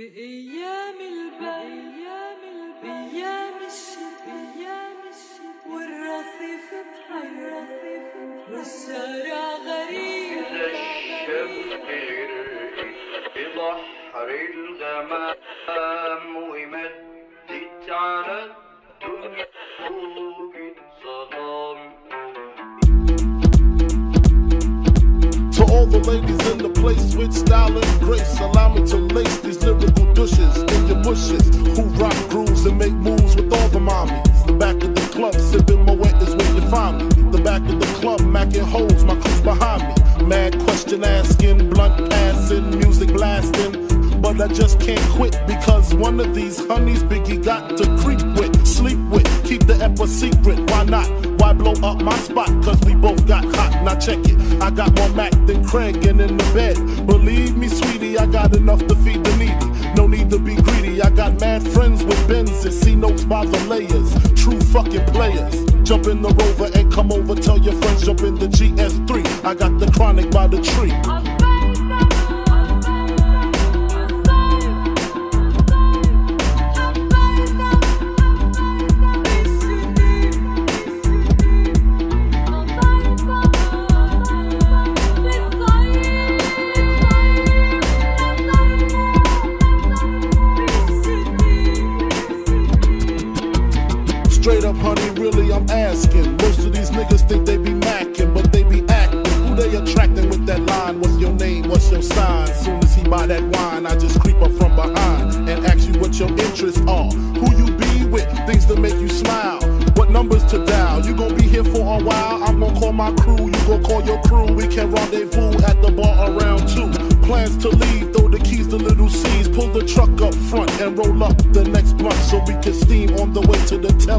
بأيام البرد أيام البرد أيام الشتاء أيام الشتاء والرصيف بحر والشارع غريب. غرقت في بحر الغمام ومدت على الدنيا with style and grace, allow me to lace these lyrical douches in your bushes who rock grooves and make moves with all the mommies. The back of the club, sipping my wet is where you find me. The back of the club, macking holes, my crew's behind me. Mad question asking, blunt passing, music blasting. But I just can't quit because one of these honeys Biggie got to creep with, sleep with, keep the ep a secret. Why not? Why blow up my spot? Cause we both got hot. Now check it. I got more Mac than Craig and in the bed. Believe me, sweetie, I got enough to feed the needy. No need to be greedy. I got mad friends with Benzes. See notes by the layers. True fucking players. Jump in the rover and come over. Tell your friends jump in the GS3. I got the chronic by the tree. Straight up, honey, really, I'm asking. Most of these niggas think they be macking, but they be acting. Who they attracting with that line? What's your name? What's your sign? Soon as he buy that wine, I just creep up from behind and ask you what your interests are. Who you be with? Things to make you smile. What numbers to dial? You gon' be here for a while. I'm gon' call my crew. You gon' call your crew. We can rendezvous at the bar around two. Plans to leave, throw the keys to little C's. Pull the truck up front and roll up the next blunt so we can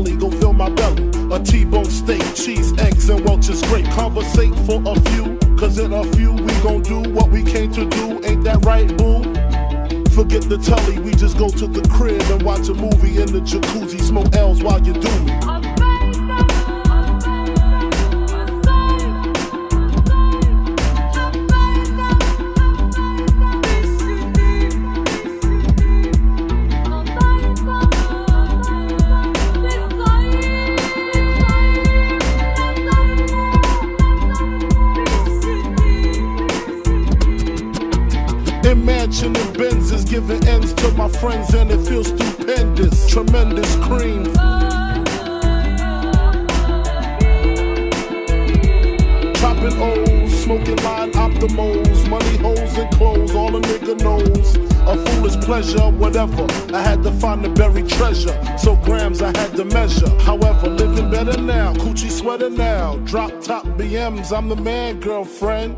Go fill my belly. A T-bone steak, cheese, eggs, and Welch's grape. Conversate for a few, cause in a few we gon' do what we came to do. Ain't that right, boo? Forget the telly, we just go to the crib and watch a movie in the jacuzzi. Smoke L's while you do me. Imagine the Benz is giving ends to my friends, and it feels stupendous. Tremendous cream. Chopping O's, smoking line optimals, money holes and clothes, all a nigga knows. A foolish pleasure, whatever. I had to find the buried treasure, so grams I had to measure. However, living better now, coochie sweater now. Drop top BMs, I'm the man, girlfriend.